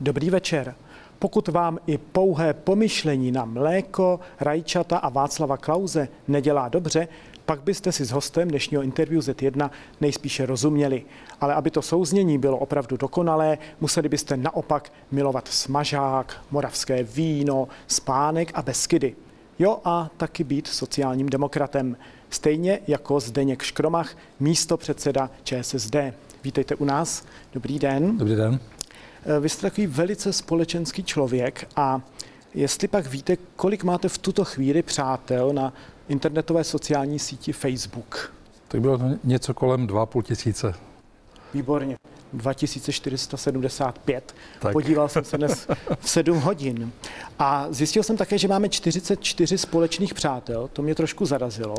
Dobrý večer. Pokud vám i pouhé pomyšlení na mléko, rajčata a Václava Klauze nedělá dobře, pak byste si s hostem dnešního interview Z1 nejspíše rozuměli. Ale aby to souznění bylo opravdu dokonalé, museli byste naopak milovat smažák, moravské víno, spánek a beskydy. Jo a taky být sociálním demokratem. Stejně jako Zdeněk Škromach, místo předseda ČSSD. Vítejte u nás. Dobrý den. Dobrý den. Eh, vy jste takový velice společenský člověk a jestli pak víte, kolik máte v tuto chvíli přátel na internetové sociální síti Facebook? Tak bylo to něco kolem 2,5 tisíce. Výborně. 2475. Tak. Podíval jsem se dnes v 7 hodin. A zjistil jsem také, že máme 44 společných přátel. To mě trošku zarazilo.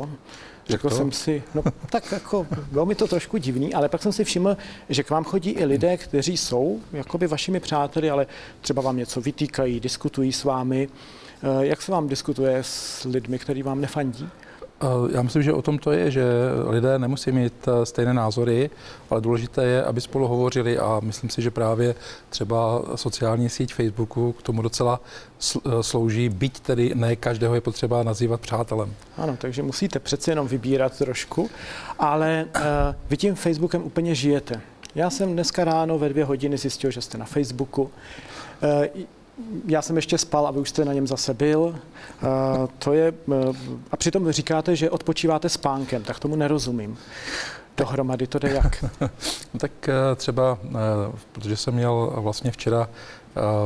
Řekl jsem si, no tak jako, bylo mi to trošku divný, ale pak jsem si všiml, že k vám chodí i lidé, kteří jsou jakoby vašimi přáteli, ale třeba vám něco vytýkají, diskutují s vámi. Eh, jak se vám diskutuje s lidmi, kteří vám nefandí? Eh, já myslím, že o tom to je, že lidé nemusí mít eh, stejné názory, ale důležité je, aby spolu hovořili a myslím si, že právě třeba sociální síť Facebooku k tomu docela eh, slouží, byť tedy ne každého je potřeba nazývat přátelem. Ano, takže musíte přece jenom vybírat trošku, ale uh, vy tím Facebookem úplně žijete. Já jsem dneska ráno ve dvě hodiny zjistil, že jste na Facebooku. Uh, já jsem ještě spal a vy už jste na něm zase byl. Uh, to je, uh, a přitom říkáte, že odpočíváte spánkem, tak tomu nerozumím. Dohromady to jde jak? no tak uh, třeba, protože jsem měl vlastně včera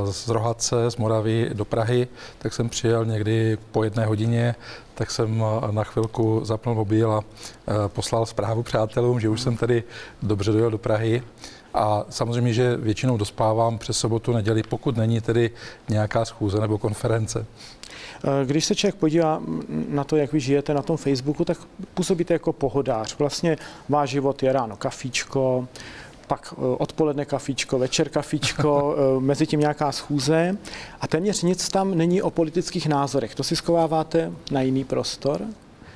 z Rohatce, z Moravy do Prahy, tak jsem přijel někdy po jedné hodině, tak jsem na chvilku zapnul mobil a poslal zprávu přátelům, že už jsem tady dobře dojel do Prahy. A samozřejmě, že většinou dospávám přes sobotu, neděli, pokud není tedy nějaká schůze nebo konference. Eh, když se člověk podívá na to, jak vy žijete na tom Facebooku, tak působíte jako pohodář. Vlastně váš život je ráno kafíčko, pak eh, odpoledne kafíčko, večer kafíčko, eh, mezi tím nějaká schůze a téměř nic tam není o politických názorech. To si schováváte na jiný prostor?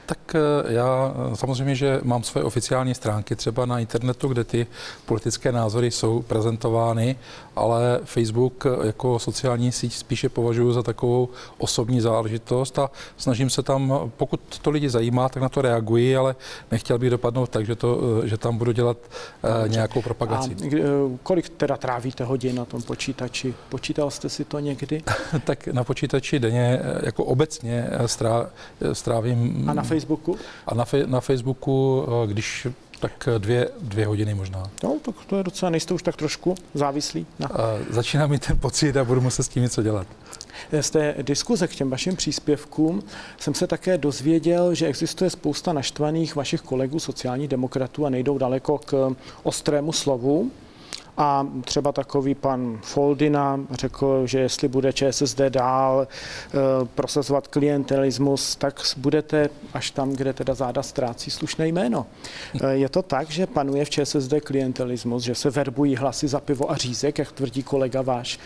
Tak eh, já eh, samozřejmě, že mám své oficiální stránky třeba na internetu, kde ty politické názory jsou prezentovány, ale Facebook eh, jako sociální síť spíše považuji za takovou osobní záležitost a snažím se tam, pokud to lidi zajímá, tak na to reaguji, ale nechtěl bych dopadnout tak, že, to, že tam budu dělat nějakou propagaci. A kolik teda trávíte hodin na tom počítači? Počítal jste si to někdy? tak na počítači denně jako obecně strávím... A na Facebooku? A na, fe, na Facebooku, eh, když tak dvě, dvě hodiny možná. No, tak to je docela, nejste už tak trošku závislí? Na... Začíná mít ten pocit a budu muset s tím něco dělat. Z té diskuze k těm vašim příspěvkům jsem se také dozvěděl, že existuje spousta naštvaných vašich kolegů sociálních demokratů a nejdou daleko k ostrému slovu. A třeba takový pan Foldina řekl, že jestli bude ČSSD dál e, prosazovat klientelismus, tak budete až tam, kde teda záda ztrácí slušné jméno. E, je to tak, že panuje v ČSSD klientelismus, že se verbují hlasy za pivo a řízek, jak tvrdí kolega váš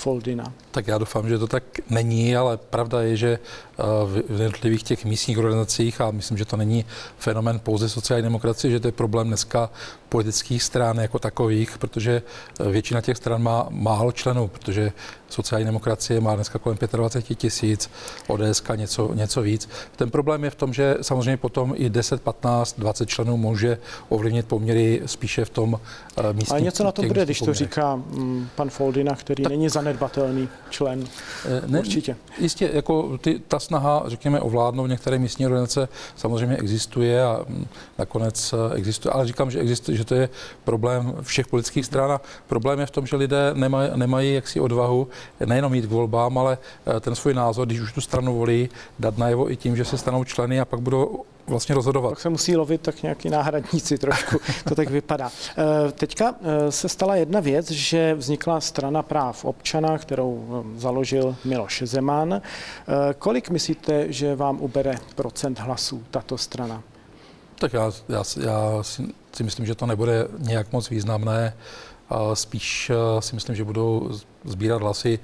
Foldina? Tak já doufám, že to tak není, ale pravda je, že eh, v jednotlivých těch místních organizacích, a myslím, že to není fenomen pouze sociální demokracie, že to je problém dneska politických stran jako takových, protože eh, většina těch stran má málo členů, protože sociální demokracie má dneska kolem 25 tisíc, ODS něco, něco víc. Ten problém je v tom, že samozřejmě potom i 10, 15, 20 členů může ovlivnit poměry spíše v tom uh, místním. Ale něco na tom bude, když to říká mm, pan Foldina, který tak, není zanedbatelný člen. Eh, ne, Určitě. Jistě, jako ty, ta snaha, řekněme, ovládnout některé místní organizace samozřejmě existuje a mm, nakonec eh, existuje, ale říkám, že existuje, že to je problém všech politických stran a problém je v tom, že lidé nemají, nemají jaksi odvahu nejenom jít k volbám, ale eh, ten svůj názor, když už tu stranu volí, dát najevo i tím, že se stanou členy a pak budou vlastně rozhodovat. Tak se musí lovit tak nějaký náhradníci trošku, to tak vypadá. Eh, teďka eh, se stala jedna věc, že vznikla strana práv občana, kterou založil Miloš Zeman. Kolik myslíte, že vám ubere procent hlasů tato strana? Tak já, já, já si, myslím, že to nebude nějak moc významné. spíš si myslím, že budou sbírat hlasy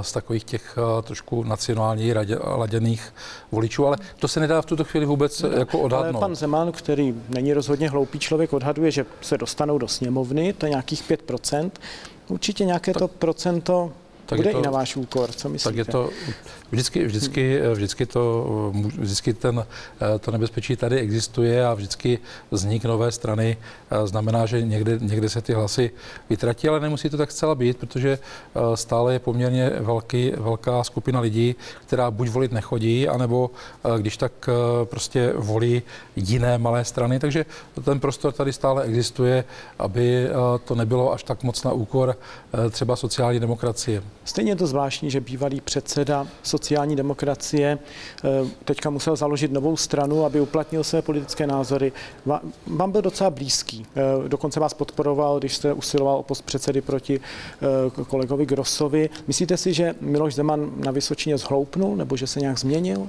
z takových těch trošku nacionálně laděných voličů, ale to se nedá v tuto chvíli vůbec jako odhadnout. Ale pan Zeman, který není rozhodně hloupý člověk, odhaduje, že se dostanou do sněmovny, to je nějakých 5%. Určitě nějaké to procento tak bude to, i na váš úkor, co myslíte? Tak je to vždycky, vždycky, vždycky, to, vždycky ten, to nebezpečí tady existuje a vždycky vznik nové strany znamená, že někde, někde se ty hlasy vytratí, ale nemusí to tak zcela být, protože stále je poměrně velký, velká skupina lidí, která buď volit nechodí, anebo když tak prostě volí jiné malé strany, takže ten prostor tady stále existuje, aby to nebylo až tak moc na úkor třeba sociální demokracie. Stejně je to zvláštní, že bývalý předseda sociální demokracie eh, teďka musel založit novou stranu, aby uplatnil své politické názory. Vám byl docela blízký. Eh, dokonce vás podporoval, když jste usiloval o post předsedy proti eh, kolegovi Grossovi. Myslíte si, že Miloš Zeman na Vysočině zhloupnul nebo že se nějak změnil?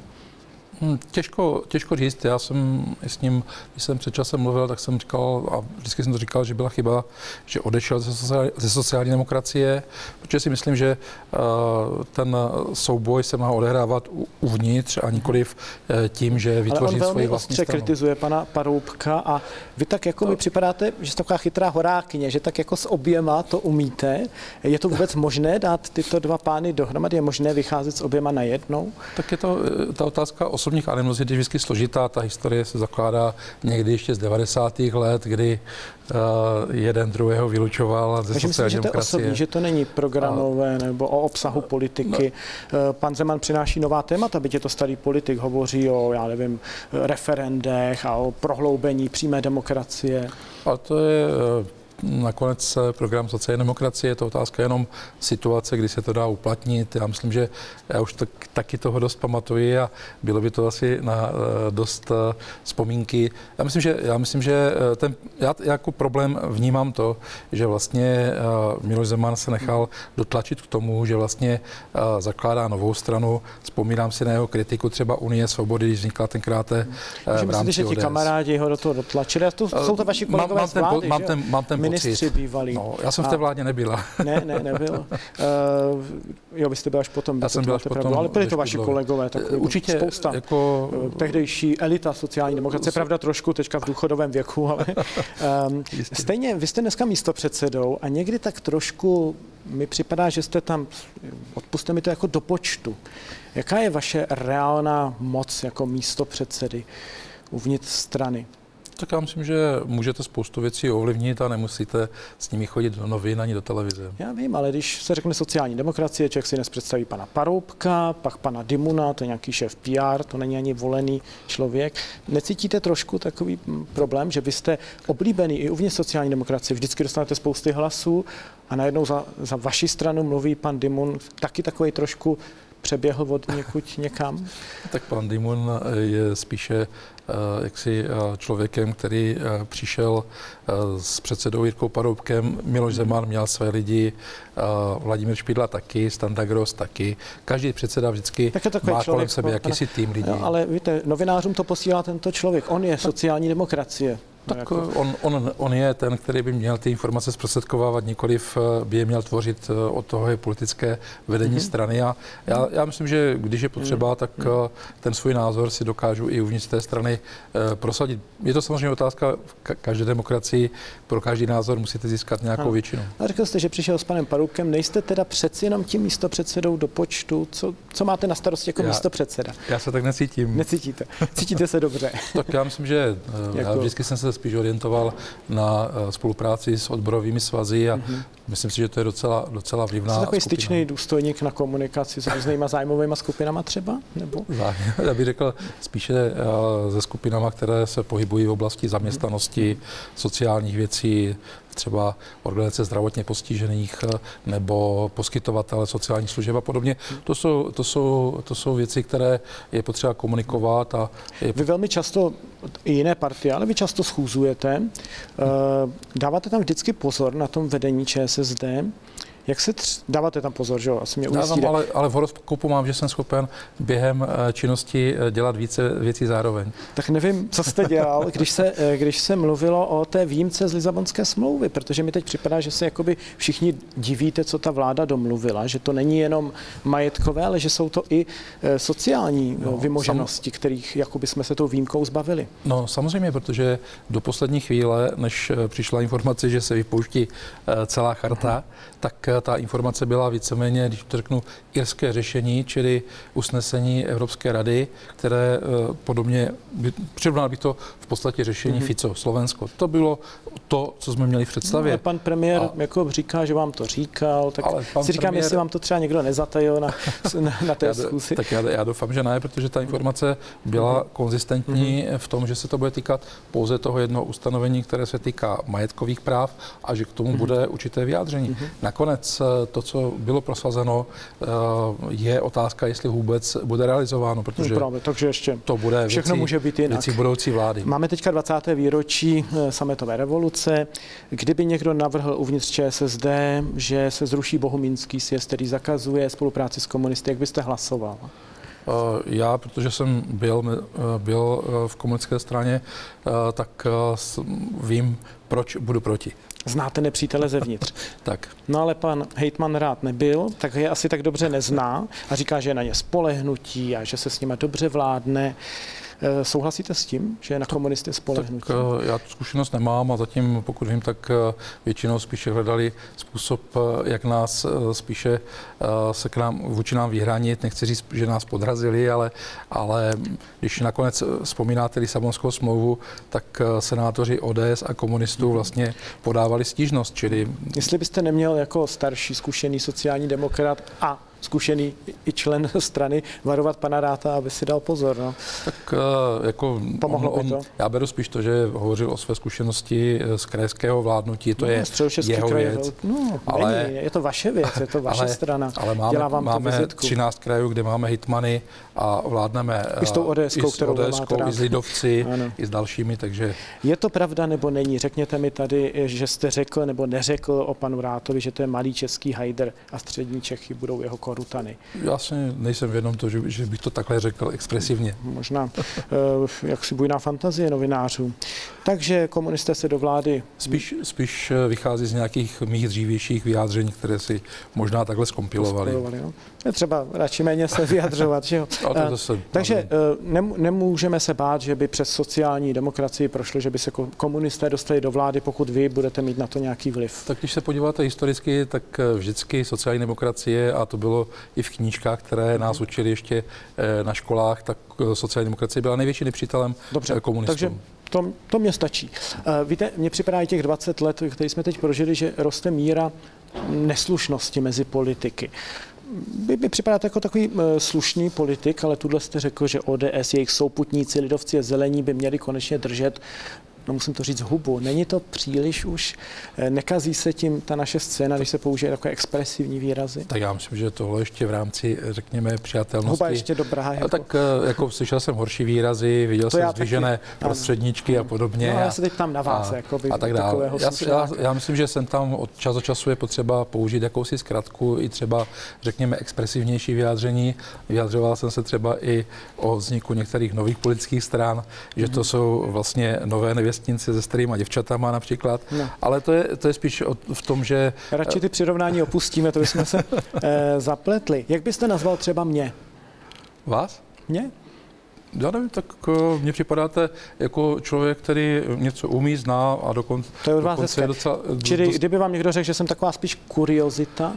Hmm, těžko, těžko říct. Já jsem s ním, když jsem před časem mluvil, tak jsem říkal, a vždycky jsem to říkal, že byla chyba, že odešel ze sociální, ze sociální demokracie, protože si myslím, že uh, ten souboj se má odehrávat uvnitř a nikoliv uh, tím, že vytvoří svoji vlastní stranu. kritizuje pana Paroubka a vy tak jako mi připadáte, že jste taková chytrá horákyně, že tak jako s oběma to umíte. Je to vůbec možné dát tyto dva pány dohromady? Je možné vycházet s oběma na jednou? Tak je to eh, ta otázka osobní osobních animozit je vždycky složitá. Ta historie se zakládá někdy ještě z 90. let, kdy uh, jeden druhého vylučoval ze Takže sociální myslím, že to osobní, že to není programové a, nebo o obsahu politiky. No, Pan Zeman přináší nová témata, byť je to starý politik, hovoří o, já nevím, referendech a o prohloubení přímé demokracie. A to je uh, nakonec program sociální demokracie je to otázka jenom situace, kdy se to dá uplatnit. Já myslím, že já už tak, taky toho dost pamatuji a bylo by to asi na uh, dost uh, vzpomínky. Já myslím, že, já myslím, že eh, ten, já jako problém vnímám to, že vlastně Miloš Zeman se nechal dotlačit k tomu, že vlastně zakládá novou stranu. Vzpomínám si na jeho kritiku třeba Unie svobody, když vznikla tenkrát v rámci myslíte, že ti kamarádi ho do toho dotlačili? To, jsou to vaši kolegové mám, mám ten, vlády, mám ten, mám ten ministři bývalí. No, já jsem v té vládě nebyla. ne, ne, nebyl. Uh, jo, vy jste byl až potom. Já jsem byl až potom. Pravdu, ale byli to vaši kolegové, tak eh, Určitě spousta. Jako... Uh, tehdejší elita sociální demokracie, pravda trošku teďka v důchodovém věku, ale um, stejně, vy jste dneska místo předsedou a někdy tak trošku mi připadá, že jste tam, odpuste mi to jako do počtu. Jaká je vaše reálná moc jako místo předsedy uvnitř strany? Tak já myslím, že můžete spoustu věcí ovlivnit a nemusíte s nimi chodit do novin ani do televize. Já vím, ale když se řekne sociální demokracie, člověk si dnes představí pana Paroubka, pak pana Dimuna, to je nějaký šéf PR, to není ani volený člověk. Necítíte trošku takový mm, problém, že vy jste oblíbený i uvnitř sociální demokracie, vždycky dostanete spousty hlasů a najednou za, za vaši stranu mluví pan Dimun, taky takový trošku přeběhl od někud někam? Tak pan Dimun je spíše Eh, jaksi eh, člověkem, který eh, přišel s předsedou Jirkou Paroubkem. Miloš Zeman měl své lidi, Vladimír Špidla taky, Standa Gross taky. Každý předseda vždycky má kolem sebe jakýsi tým lidí. No, ale víte, novinářům to posílá tento člověk. On je sociální demokracie. Tak jako... on, on, on je ten, který by měl ty informace zprostředkovávat, nikoliv eh, by je měl tvořit eh, od toho je politické vedení mm-hmm. strany. A já, já myslím, že když je potřeba, mm-hmm. tak mm-hmm. ten svůj názor si dokážu i uvnitř té strany prosadit. Je to samozřejmě otázka v každé demokracii, pro každý názor musíte získat nějakou ano. většinu. A řekl jste, že přišel s panem Parukem, nejste teda přeci jenom tím místopředsedou do počtu, co, co máte na starosti jako já, místopředseda? Já se tak necítím. Necítíte. Cítíte se dobře. tak já myslím, že jako... já vždycky jsem se spíš orientoval na eh, spolupráci s odborovými svazy a mm-hmm. myslím si, že to je docela, docela vlivná Jste takový skupina. styčný důstojník na komunikaci s různýma zájmovými skupinama třeba? Nebo? Já bych řekl spíše eh, se skupinama, které se pohybují v oblasti zaměstnanosti, mm-hmm. sociálních věcí, třeba organizace zdravotně postižených eh, nebo poskytovatele sociálních služeb a podobně. To jsou, to jsou, to jsou věci, které je potřeba komunikovat. A je... Vy velmi často, i jiné partie, ale vy často schůzujete. Eh, dáváte tam vždycky pozor na tom vedení ČSSD, Jak se tř... dáváte tam pozor, že jo? Asi mě Dávám, ale, ale v horoskopu mám, že jsem schopen během eh, činnosti eh, dělat více věcí zároveň. Tak nevím, co jste dělal, když se, eh, když se mluvilo o té výjimce z Lizabonské smlouvy, protože mi teď připadá, že se jakoby všichni divíte, co ta vláda domluvila, že to není jenom majetkové, ale že jsou to i sociální no, vymoženosti, sam... kterých jakoby jsme se tou výjimkou zbavili. No samozřejmě, protože do poslední chvíle, než přišla informace, že se vypouští celá charta, uh-huh. tak ta informace byla víceméně, když to řeknu, irské řešení, čili usnesení Evropské rady, které eh, podobně, přirovnal bych to v podstatě řešení mm-hmm. Fico, Slovensko. To bylo to, co jsme měli v představě. No, pan premiér a, jako říká, že vám to říkal, tak ale pan si říkám, premiér, jestli vám to třeba někdo nezatajil na, na, na té schůzi. Tak já, já doufám, že ne, protože ta informace byla mm-hmm. konzistentní mm-hmm. v tom, že se to bude týkat pouze toho jednoho ustanovení, které se týká majetkových práv a že k tomu mm-hmm. bude určité vyjádření. Mm-hmm. Nakonec eh, to, co bylo prosazeno, eh, je otázka, jestli vůbec bude realizováno, protože no právě, takže ještě to bude všechno věcí, může být jinak. věcí budoucí vlády. Máme teďka 20. výročí eh, sametové revoluce. Kdyby někdo navrhl uvnitř ČSSD, že se zruší Bohumínský sjezd, který zakazuje spolupráci s komunisty, jak byste hlasoval? Já, protože jsem byl, byl v komunistické straně, tak vím, proč budu proti. Znáte nepřítele zevnitř. tak. No ale pan hejtman rád nebyl, tak je asi tak dobře nezná a říká, že je na ně spolehnutí a že se s nimi dobře vládne. Eh, souhlasíte s tím, že je na komunisty spolehnutí? Tak, eh, já tu zkušenost nemám a zatím, pokud vím, tak eh, většinou spíše hledali způsob, jak nás spíše se k nám, vůči nám vyhránit. Nechci říct, že nás podrazili, ale, ale když nakonec vzpomínáte Lisabonskou smlouvu, tak senátoři ODS a komunistů mhm. vlastně podávali stížnost, čili... Jestli byste neměl jako starší zkušený sociální demokrat a zkušený i člen strany varovat pana Ráta, aby si dal pozor. No. Tak uh, jako Pomohlo on, by to? Já beru spíš to, že hovořil o své zkušenosti eh, z krajského vládnutí, to no, je jeho kraje, věc. No, ale, není, je to vaše věc, je to vaše ale, strana. Ale máme, Dělá vám máme 13 krajů, kde máme hitmany a vládneme I s tou ODSkou, i s, kterou ODSkou, i s Lidovci, i s dalšími, takže... Je to pravda nebo není? Řekněte mi tady, že jste řekl nebo neřekl o panu Rátovi, že to je malý český hajder a střední Čechy budou jeho korutany. Já si nejsem vědom to, že, že bych to takhle řekl expresivně. Možná uh, jak si bujná fantazie novinářů. Takže komunisté se do vlády... Spíš, spíš eh, vychází z nějakých mých dřívějších vyjádření, které si možná takhle skompilovali. no. Je třeba radši méně se vyjadřovat, že jo? to eh, zase, Takže nemůžeme se bát, že by přes sociální demokracii prošlo, že by se komunisté dostali do vlády, pokud vy budete mít na to nějaký vliv. Tak když se podíváte historicky, tak vždycky sociální demokracie, a to bylo i v knížkách, které nás učili ještě eh, na školách, tak eh, sociální demokracie byla největší nepřítelem Dobře, eh, komunistům. Takže to, to mě stačí. Víte, mně připadá i těch 20 let, které jsme teď prožili, že roste míra neslušnosti mezi politiky. Vy by připadáte jako takový slušný politik, ale tuhle jste řekl, že ODS, jejich souputníci, lidovci a zelení by měli konečně držet no musím to říct, hubu. Není to příliš už, eh, nekazí se tím ta naše scéna, když se použije takové expresivní výrazy? Tak já myslím, že tohle ještě v rámci, řekněme, přijatelnosti. Huba ještě dobrá. Jako... tak eh, jako slyšel jsem horší výrazy, viděl to jsem zdvižené prostředníčky a podobně. No, já se teď tam na vás, a, jakoby, a tak dále. Já, já, já, myslím, že jsem tam od čas do času je potřeba použít jakousi zkratku i třeba, řekněme, expresivnější vyjádření. Vyjadřoval jsem se třeba i o vzniku některých nových politických stran, že to mhm. jsou vlastně nové nevěsty vestinci se starýma děvčatama například, no. ale to je, to je spíš o, v tom, že... Radši ty přirovnání opustíme, to bychom se e, zapletli. Jak byste nazval třeba mě? Vás? Mě? Já nevím, tak uh, mně připadáte jako člověk, který něco umí, zná a dokonce, to je, od vás dokonce je docela... Čili dost... kdyby vám někdo řekl, že jsem taková spíš kuriozita,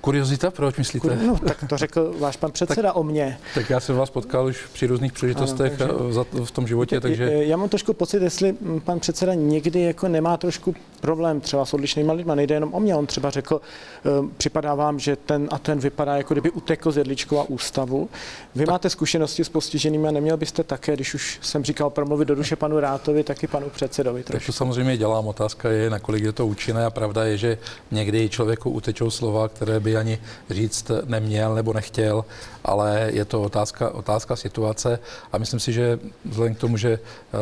Kuriozita, proč myslíte? No, tak to řekl váš pan předseda tak, o mě. Tak já jsem vás potkal už při různých příležitostech ano, takže, v tom životě, takže... Já mám trošku pocit, jestli pan předseda někdy jako nemá trošku problém třeba s odlišnými lidmi, nejde jenom o mě, on třeba řekl, ehm, připadá vám, že ten a ten vypadá, jako kdyby utekl z Jedličkova ústavu. Vy tak. máte zkušenosti s postiženými a neměl byste také, když už jsem říkal promluvit do duše panu Rátovi, taky panu předsedovi. Trošku. Tak to samozřejmě dělám. Otázka je, nakolik je to účinné a pravda je, že někdy člověku utečou slova, které by by ani říct neměl nebo nechtěl, ale je to otázka, otázka situace a myslím si, že vzhledem k tomu, že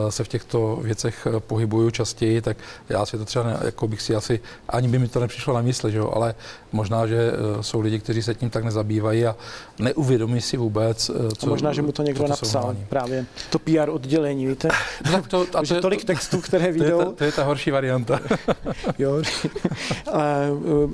se v těchto věcech pohybuju častěji, tak já si to třeba, ne, jako bych si asi, ani by mi to nepřišlo na mysli, že jo, ale možná, že jsou lidi, kteří se tím tak nezabývají a neuvědomí si vůbec, co... A možná, že mu to někdo napsal, srovnání. právě to PR oddělení, víte? Tak to, a to, je, tolik textů, které vyjdou. To je ta, to je ta horší varianta. jo. A,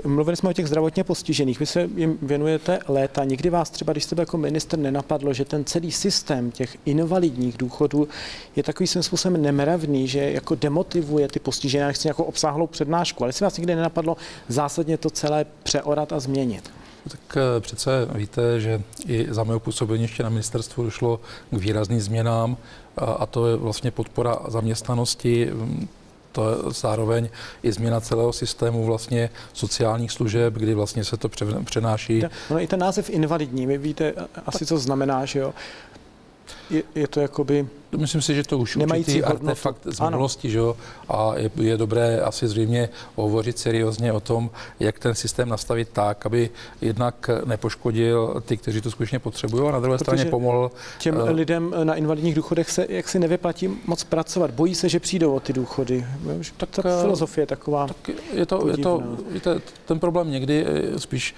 mluvili jsme o těch zdravotně postižených. Vy se jim věnujete léta. Nikdy vás třeba, když jste byl jako minister, nenapadlo, že ten celý systém těch invalidních důchodů je takový svým způsobem nemravný, že jako demotivuje ty postižené. Nechci nějakou obsáhlou přednášku, ale si vás nikdy nenapadlo zásadně to celé přeorat a změnit. Tak eh, přece víte, že i za mého působení ještě na ministerstvu došlo k výrazným změnám a to je vlastně podpora zaměstnanosti, to je zároveň i změna celého systému vlastně sociálních služeb, kdy vlastně se to přenáší. No i ten název invalidní, vy víte asi, co znamená, že jo? Je, je to jakoby Myslím si, že to už určitý artefakt z minulosti, že jo? a je, je dobré asi zřejmě hovořit seriózně o tom, jak ten systém nastavit tak, aby jednak nepoškodil ty, kteří to skutečně potřebují, a na druhé Protože straně pomohl. Těm uh, lidem na invalidních důchodech se jak si nevyplatí moc pracovat, bojí se, že přijdou o ty důchody. Tak, tak eh, filozofie taková. Tak je to, je to víte, ten problém někdy spíš,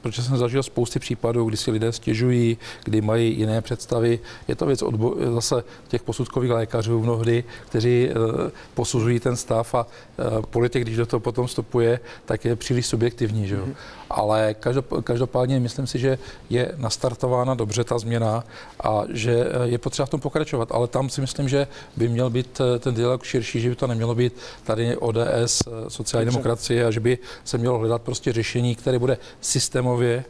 protože jsem zažil spousty případů, kdy si lidé stěžují, kdy mají jiné představy. Je to věc odbo- zase zase těch posudkových lékařů mnohdy, kteří eh, posuzují ten stav a eh, politik, když do toho potom vstupuje, tak je příliš subjektivní. Že jo? Ale každopádně myslím si, že je nastartována dobře ta změna a že eh, je potřeba v tom pokračovat. Ale tam si myslím, že by měl být ten dialog širší, že by to nemělo být tady ODS, sociální dobře. demokracie a že by se mělo hledat prostě řešení, které bude systémově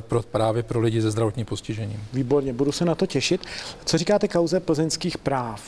pro, právě pro lidi se zdravotním postižením. Výborně, budu se na to těšit. Co říkáte kauze plzeňských práv?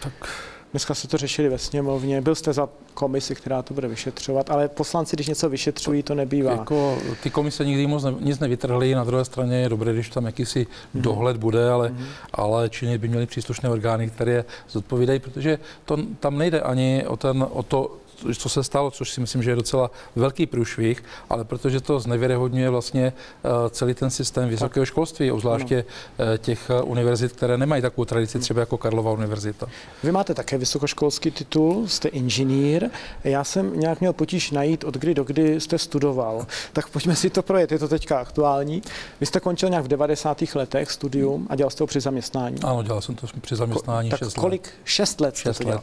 Tak Dneska se to řešili ve sněmovně, byl jste za komisi, která to bude vyšetřovat, ale poslanci, když něco vyšetřují, to nebývá. Jako, ty komise nikdy moc ne, nic nevytrhly, na druhé straně je dobré, když tam jakýsi mm-hmm. dohled bude, ale, mm-hmm. ale činit by měly příslušné orgány, které zodpovídají, protože to, tam nejde ani o, ten, o to, co se stalo, což si myslím, že je docela velký průšvih, ale protože to znevěrohodňuje vlastně eh, celý ten systém vysokého školství, obzvláště ano. těch eh, univerzit, které nemají takovou tradici, třeba jako Karlova univerzita. Vy máte také vysokoškolský titul, jste inženýr. Já jsem nějak měl potíž najít, od kdy do kdy jste studoval. Tak pojďme si to projet, je to teďka aktuální. Vy jste končil nějak v 90. letech studium a dělal jste to při zaměstnání. Ano, dělal jsem to při zaměstnání Ko, tak 6 kolik? let. 6 let 6 let.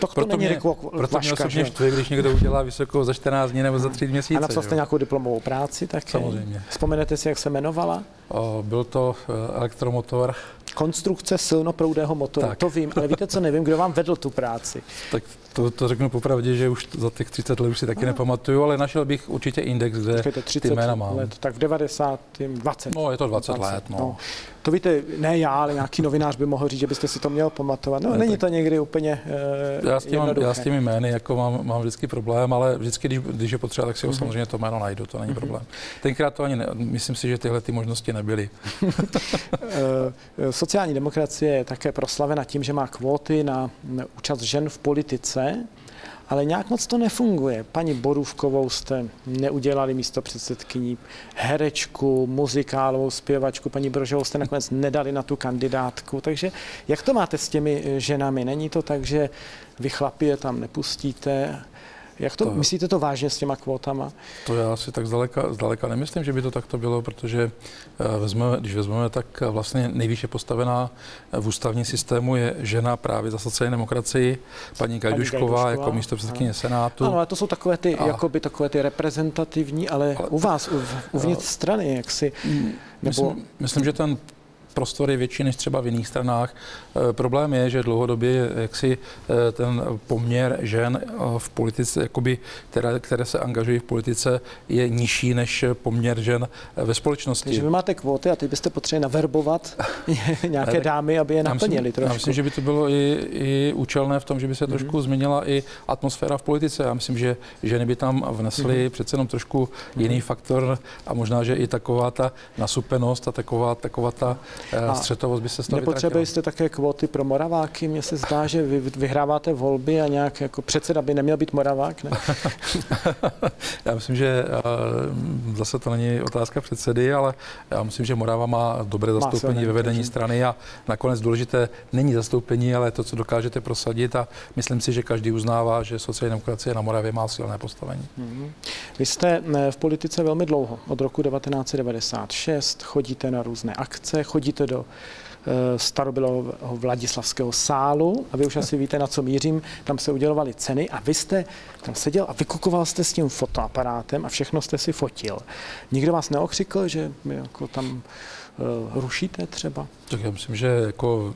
Tak to proto není mě, proto mě osobně štve, když někdo udělá vysokou za 14 dní nebo za 3 měsíce. A napsal jste nějakou diplomovou práci tak Samozřejmě. Vzpomenete si, jak se jmenovala? O, byl to eh, elektromotor. Konstrukce silnoproudého motoru, tak. to vím, ale víte, co nevím, kdo vám vedl tu práci? Tak to, to řeknu popravdě, že už za těch 30 let už si taky no. nepamatuju, ale našel bych určitě index, kde 30 ty jména mám. Let, tak v 90. 20. No, je to 20, 20 let, no. no. To víte, ne já, ale nějaký novinář by mohl říct, že byste si to měl pamatovat. No, ne, není tak. to někdy úplně uh, já, s tím mám, já s těmi jmény jako mám, mám vždycky problém, ale vždycky, když, když je potřeba, tak si ho mm-hmm. samozřejmě to jméno najdu, to není mm-hmm. problém. Tenkrát to ani ne, myslím si, že tyhle ty možnosti nebyly. Eh, sociální demokracie je také proslavena tím, že má kvóty na účast žen v politice ale nějak moc to nefunguje. Paní Borůvkovou jste neudělali místo předsedkyní, herečku, muzikálovou zpěvačku, paní Brožovou jste nakonec nedali na tu kandidátku, takže jak to máte s těmi ženami? Není to tak, že vy chlapi je tam nepustíte jak to, to myslíte to vážně s těma kvótama? To já si tak zdaleka, zdaleka nemyslím, že by to takto bylo, protože eh, vezmeme, když vezmeme, tak vlastně nejvýše postavená v ústavní systému je žena právě za sociální demokracii, paní Gajdušková, jako místo předsedkyně Senátu. Ano, ale to jsou takové ty, a... jakoby takové ty reprezentativní, ale, ale u vás, u, uvnitř strany, jak si... Nebo... Myslím, myslím, že ten prostor je větší než třeba v jiných stranách. Eh, problém je, že dlouhodobě jaksi eh, ten poměr žen eh, v politice, jakoby, které, které se angažují v politice, je nižší než poměr žen ve společnosti. Takže vy máte kvóty a teď byste potřebovali naverbovat nějaké dámy, aby je naplnili trošku. Já myslím, že by to bylo i, i účelné v tom, že by se mm-hmm. trošku změnila i atmosféra v politice. Já myslím, že ženy by tam vnesly mm-hmm. přece jenom trošku mm-hmm. jiný faktor a možná, že i taková ta nasupenost a taková, taková ta střetovost by se z toho Nepotřebujete jste také kvóty pro Moraváky? Mně se zdá, že vy vyhráváte volby a nějak jako předseda by neměl být Moravák, ne? já myslím, že zase to není otázka předsedy, ale já myslím, že Morava má dobré zastoupení má ve vedení strany a nakonec důležité není zastoupení, ale to, co dokážete prosadit a myslím si, že každý uznává, že sociální demokracie na Moravě má silné postavení. Mm-hmm. Vy jste eh, v politice velmi dlouho, od roku 1996, chodíte na různé akce, chodíte do eh, starobylého Vladislavského sálu a vy už asi víte, na co mířím. Tam se udělovaly ceny a vy jste tam seděl a vykukoval jste s tím fotoaparátem a všechno jste si fotil. Nikdo vás neokřikl, že jako tam uh, rušíte třeba? Tak já myslím, že jako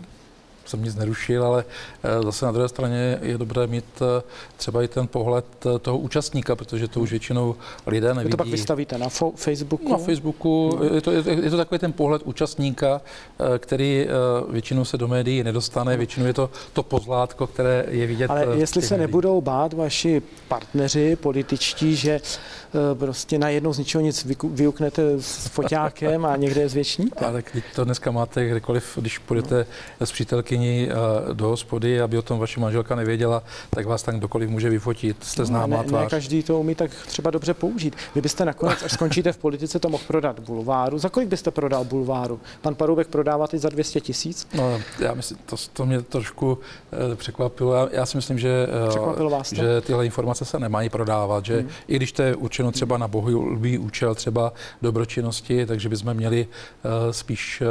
jsem nic nerušil, ale eh, zase na druhé straně je dobré mít eh, třeba i ten pohled eh, toho účastníka, protože to už většinou lidé nevidí. Vy to pak vystavíte na Facebooku? Na Facebooku. Hmm. Je, to, je to takový ten pohled účastníka, který většinou se do médií nedostane, většinou je to to pozlátko, které je vidět. Ale jestli se médií. nebudou bát vaši partneři političtí, že prostě najednou z ničeho nic vyuknete s foťákem a někde je zvětšníte? Ale to dneska máte kdekoliv, když půjdete s přítelky přítelkyni eh, do hospody, aby o tom vaše manželka nevěděla, tak vás tam kdokoliv může vyfotit. Jste známá no, ne, tvář. Ne, každý to umí tak třeba dobře použít. Vy byste nakonec, až skončíte v politice, to mohl prodat bulváru. Za kolik byste prodal bulváru? Pan Paroubek prodává teď za 200 tisíc? No, já myslím, to, to mě trošku uh, překvapilo. Já, já si myslím, že, uh, vás že tyhle informace se nemají prodávat, že hmm. i když to je určeno třeba na bohulibý účel, třeba dobročinnosti, takže bychom měli spíš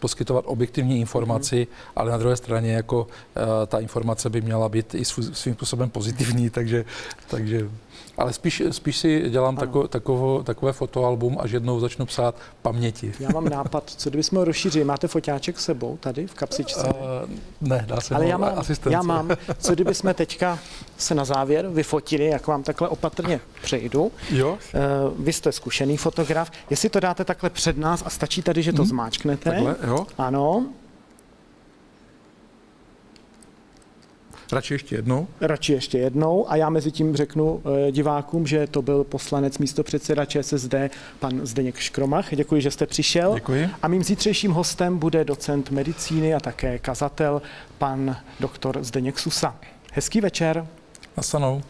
poskytovat objektivní informaci, hmm. ale na druhé straně jako uh, ta informace by měla být i svým způsobem pozitivní, takže, takže ale spíš, spíš si dělám tako, takovo, takové fotoalbum, až jednou začnu psát paměti. Já mám nápad, co kdybychom ho rozšířili. Máte foťáček s sebou tady v kapsičce? Uh, ne, dá se Ale já mám, asistenci. já mám. Co kdybychom teďka se na závěr vyfotili, jak vám takhle opatrně přejdu. Jo. Uh, vy jste zkušený fotograf. Jestli to dáte takhle před nás a stačí tady, že to hmm. zmáčknete. Takhle, jo. Ano. Radši ještě jednou? Radši ještě jednou a já mezi tím řeknu eh, divákům, že to byl poslanec místo předseda ČSSD, pan Zdeněk Škromach. Děkuji, že jste přišel. Děkuji. A mým zítřejším hostem bude docent medicíny a také kazatel, pan doktor Zdeněk Susa. Hezký večer. Nastanou.